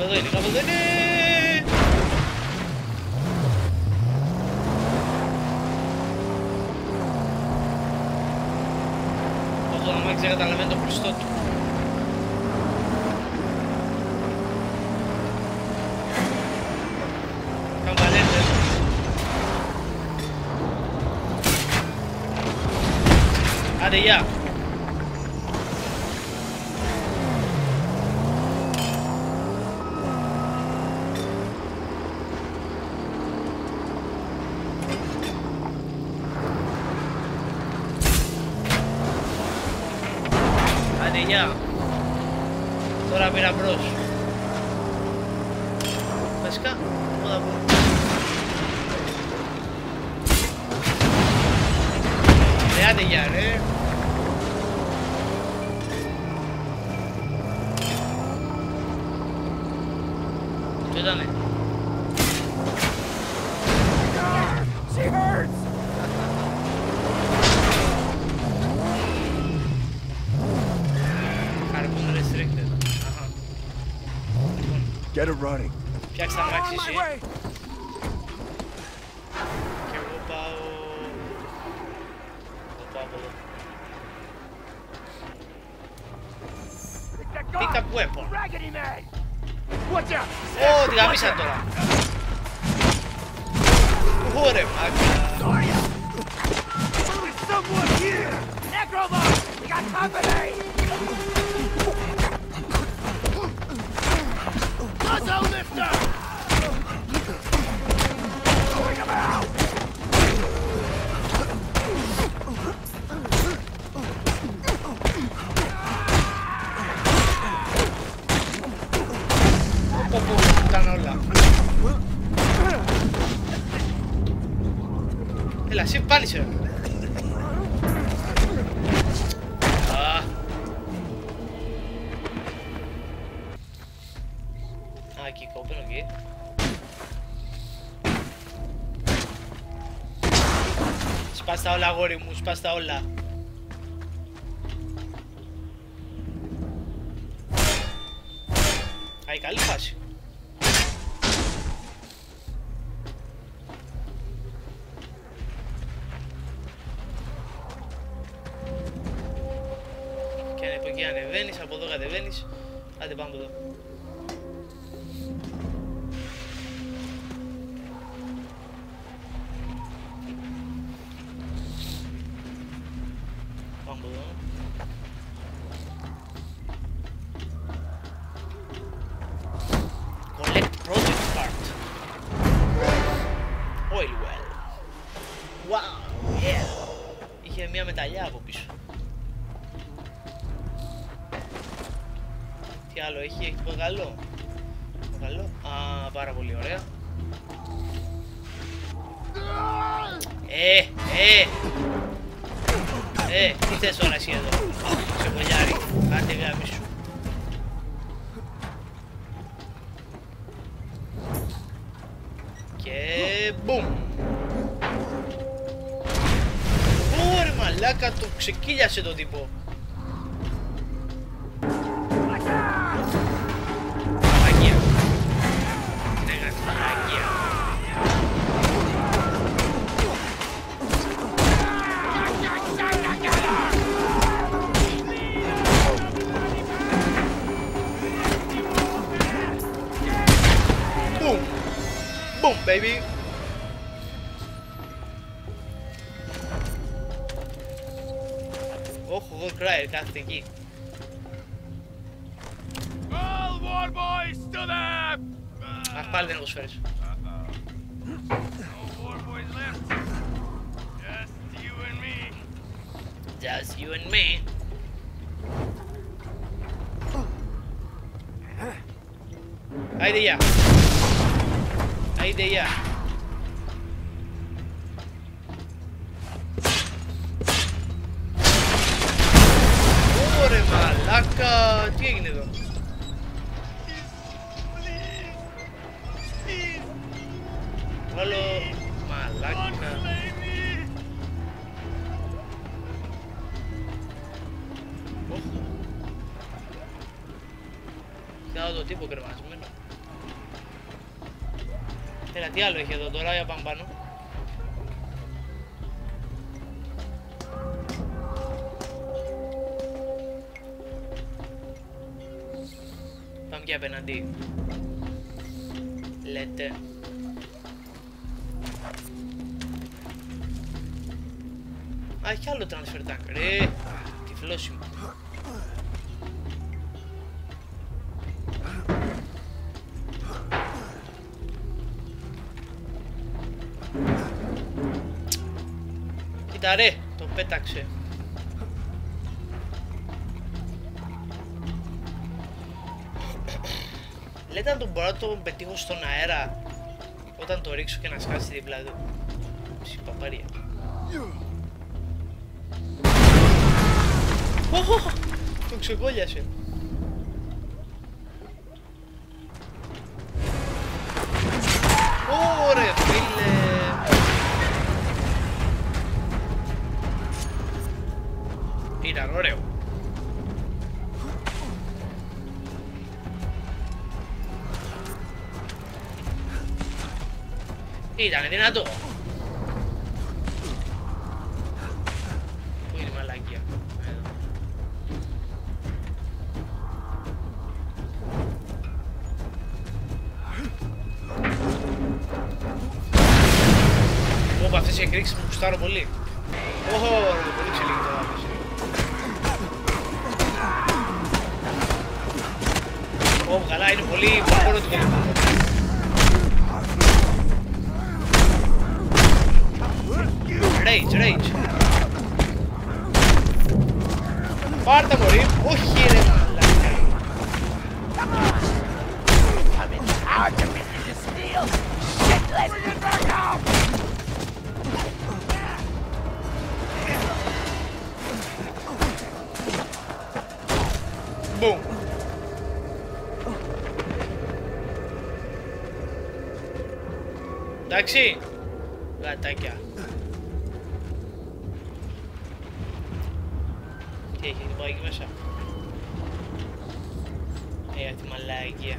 Κάπου εδώ είναι, κάπου εδώ είναι. Αυτό να μην καταλαβαίνει το πιστό του. Καμπανέτες. Άντε, γεια. başka? Bu da bu. Nerede yani? Bu da ne? Get it running. Jack sen bak şişi. Okay, opa Pick up weapon. Oh, di kami satu lah. Hore, Someone here! Necromon! We got company! Σπάς τα όλα, αγόρι μου, σπάς τα όλα. Α, η καλή φάση. Και αν από εκεί ανεβαίνεις, από εδώ κατεβαίνεις. Άντε πάμε από εδώ. Άλλο έχει, έχει μεγάλο. Μεγάλο. Α, πάρα πολύ ωραία. Ε, ε. Ε, τι θες τώρα εσύ εδώ; Σε κολλιάρι. Άντε γάμι σου. Και μπουμ. Ωρε μαλάκα, το ξεκύλιασε το τύπο. Boom, baby. Oh, oh great, that's the key. All war boys to them! Aspalden alışveriş. Just you and me. Idea. Ahí de allá. Ore malaka. Tiene. Hello, malaka. Ojo. Se ha dado que más. Έλα, τι άλλο έχει εδώ τώρα, για πάμε πάνω. Πάμε και απέναντι. Λέτε. Α, έχει άλλο transfer tank. Ρε, τυφλός μου. Πέταξε. Λέτε αν τον μπορώ να τον πετύχω στον αέρα όταν το ρίξω και να σκάσει δίπλα του. Ψη παπάρια. Οχ, Το ξεκόλιασε. Ήταν δυνατό. Πού είναι η μαλακία. Εδώ. Ωπα, αυτές οι εκρήξεις μου κουστάρω πολύ. Ωχ, ρε, πολύ ξελίγει το άπλωση. Ω, καλά, είναι πολύ πολύ το Rage, rage. Πάρτα μωρή. Όχι ρε μαλάκα. Boom. Εντάξει. Γατάκια. Megy, mese? Élt malágia.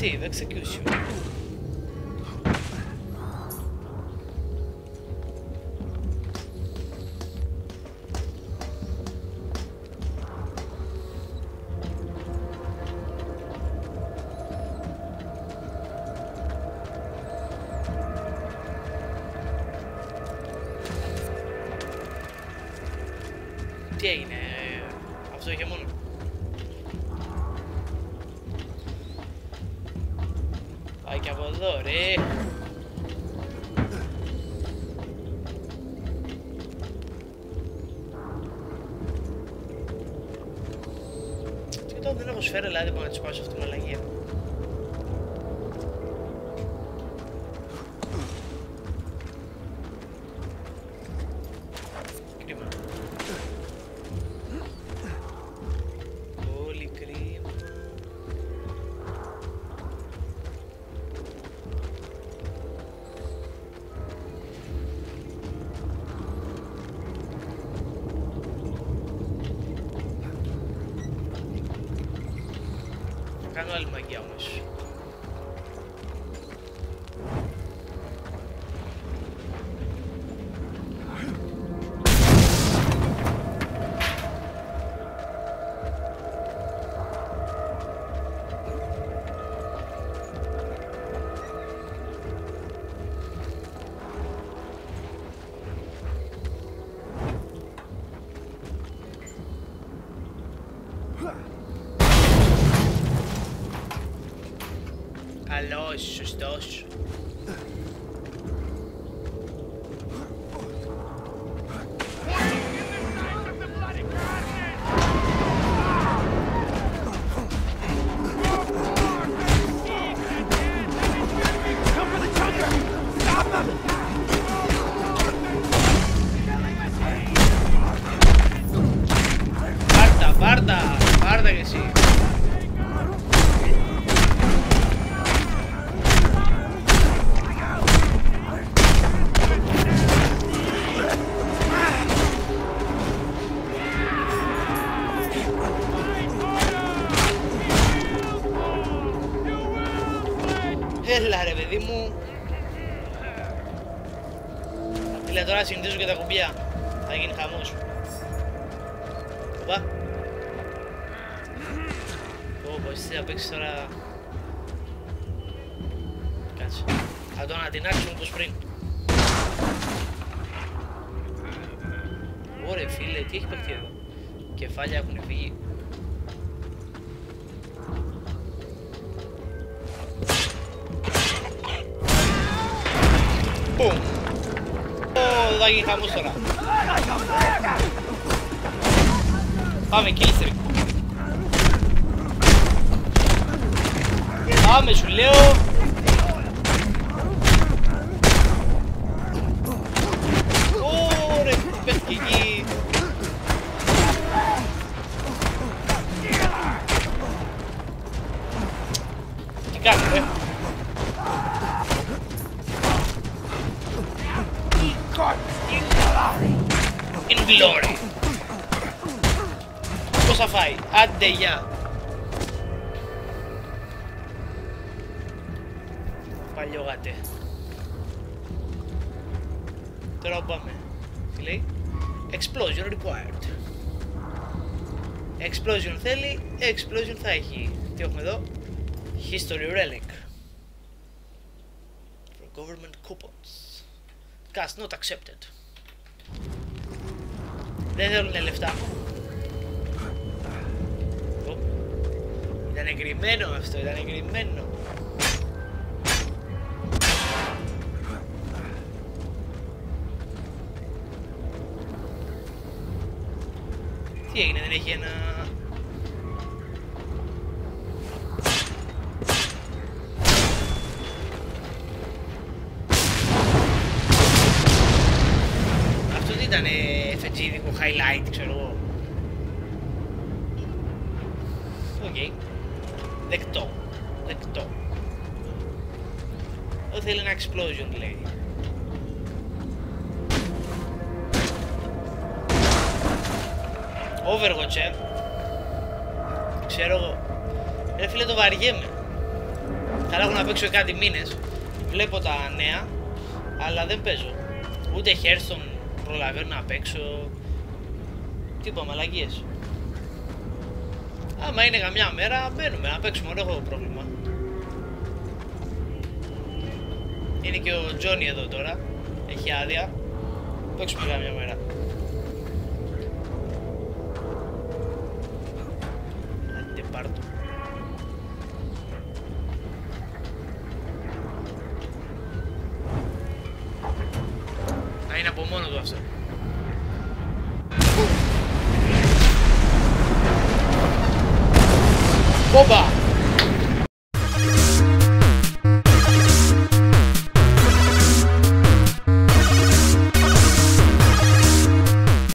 save execution. Dana. Eh, also. Πάει και από εδώ, ρε. Τι το δεν έχω σφαίρα, δηλαδή, που να της πάω σε αυτήν την αλλαγή. e almas. Dosh Πω, πω, εσύ θα παίξεις τώρα... Κάτσε. Θα τον αντινάξουμε όπως πριν. Ωραία φίλε, τι έχει παιχτεί εδώ; Κεφάλια έχουν φύγει. Πουμ. Ω, θα γίνει χαμός τώρα. Πάμε, kill Calma, Julio. Ora, pesquinhito. Que cara, né? Eh. In glory. Cosa fai? Addeia. Παλιό γατέ. Τώρα που πάμε. Τι λέει; Explosion required. Explosion θέλει, explosion θα έχει. Τι έχουμε εδώ; History relic. For government coupons. Cast not accepted. Δεν θέλουν λεφτά. Ω. Ήταν εγκριμένο αυτό, ήταν εγκριμένο. Τι έγινε, δεν έχει ένα... Αυτό τι ήταν, φετζίδικο highlight, ξέρω εγώ. Οκ. Δεκτό. Δεκτό. Εδώ θέλει ένα explosion, λέει. Overwatch, ε. Ξέρω εγώ. Ρε φίλε το βαριέμαι. Καλά έχω να παίξω κάτι μήνες. Βλέπω τα νέα, αλλά δεν παίζω. Ούτε Hearthstone προλαβαίνω να παίξω. Τίποτα μαλακίες. Άμα είναι καμιά μέρα, μπαίνουμε να παίξουμε, δεν έχω πρόβλημα. Είναι και ο Τζόνι εδώ τώρα. Έχει άδεια. Παίξουμε καμιά μέρα.